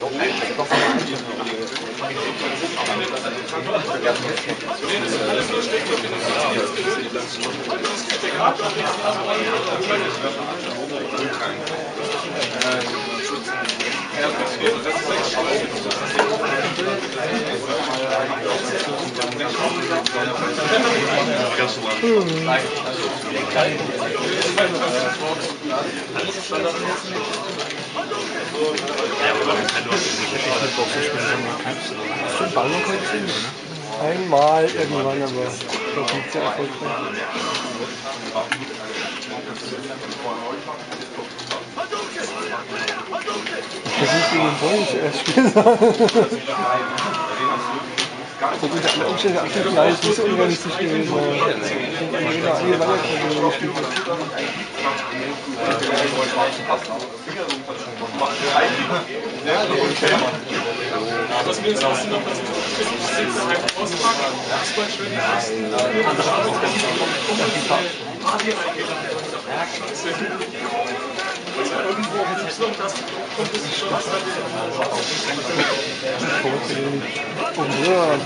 Das Hm. Schon Ball noch heute gesehen, oder? Einmal irgendwann, aber ich glaube nicht sehr erfolgreich. Ich versuche gegen Boden zuerst spielen. Versuche alle Umstände abzugleichen, ist nicht so unrealistisch gewesen. Ich denke, Was wir jetzt auch sind, dass wir sechs einfach auspacken, Fußball schön Party Also irgendwo dem Slum, das kommt es schon was Und ja,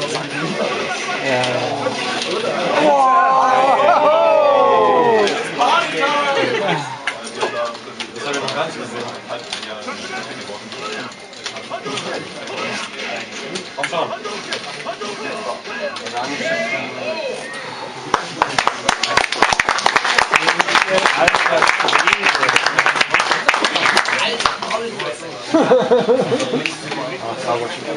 아, 싸고 싶다.